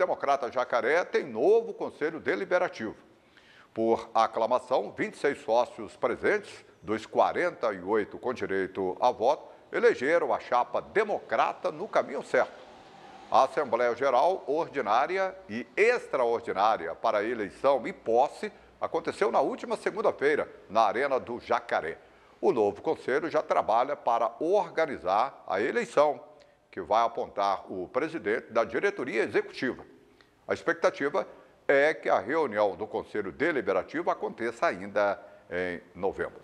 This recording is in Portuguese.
Democrata Jacaré tem novo Conselho Deliberativo. Por aclamação, 26 sócios presentes, dos 48 com direito a voto, elegeram a chapa democrata no caminho certo. A Assembleia Geral Ordinária e Extraordinária para eleição e posse aconteceu na última segunda-feira, na Arena do Jacaré. O novo conselho já trabalha para organizar a eleição, que vai apontar o presidente da diretoria executiva. A expectativa é que a reunião do Conselho Deliberativo aconteça ainda em novembro.